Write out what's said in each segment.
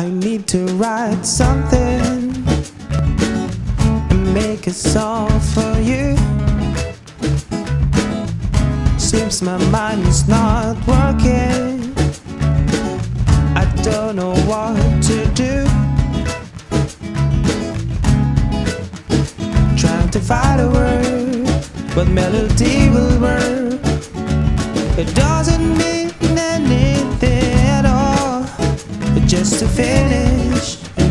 I need to write something and make a song for you. Seems my mind is not working. I don't know what to do. Trying to find a word, but melody will work.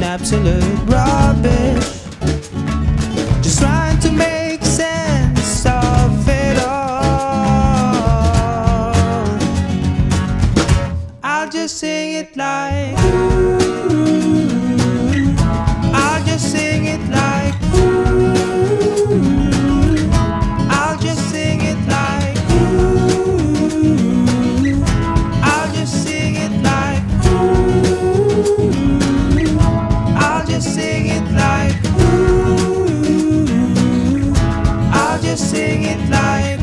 Absolute rubbish. Just trying to make sense of it all. I'll just sing it like. I'll like. I'll